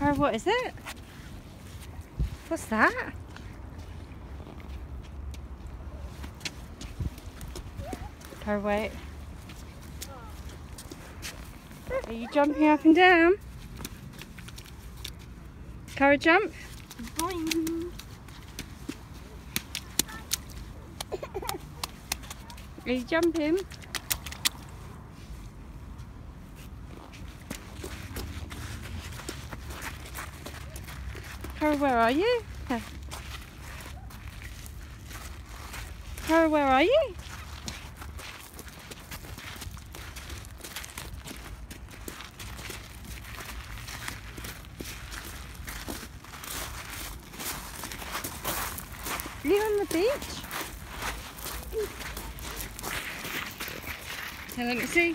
Or what is it? What's that? Her wait. Are you jumping up and down? Cara jump? Boing. Are you jumping? Cara, where are you? Cara, where are you? Are you on the beach? Let me see.